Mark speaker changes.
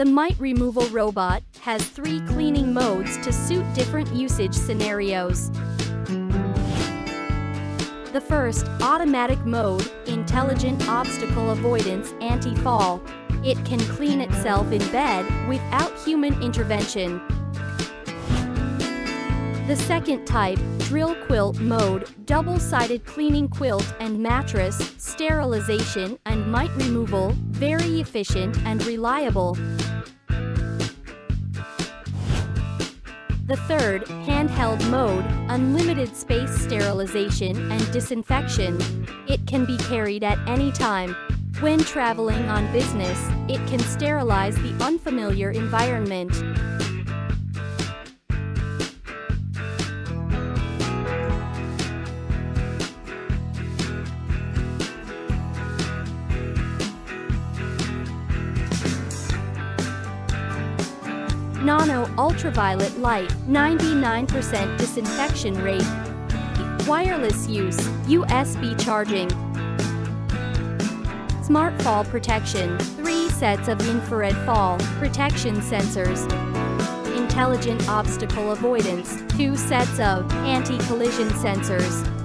Speaker 1: The mite removal robot has three cleaning modes to suit different usage scenarios. The first, automatic mode, intelligent obstacle avoidance anti-fall. It can clean itself in bed without human intervention. The second type, drill quilt mode, double-sided cleaning quilt and mattress, sterilization and mite removal, very efficient and reliable. The third, handheld mode, unlimited space sterilization and disinfection. It can be carried at any time. When traveling on business, it can sterilize the unfamiliar environment. Nano Ultraviolet Light, 99% disinfection rate. Wireless use, USB charging. Smart Fall Protection, 3 sets of infrared fall protection sensors. Intelligent Obstacle Avoidance, 2 sets of anti-collision sensors.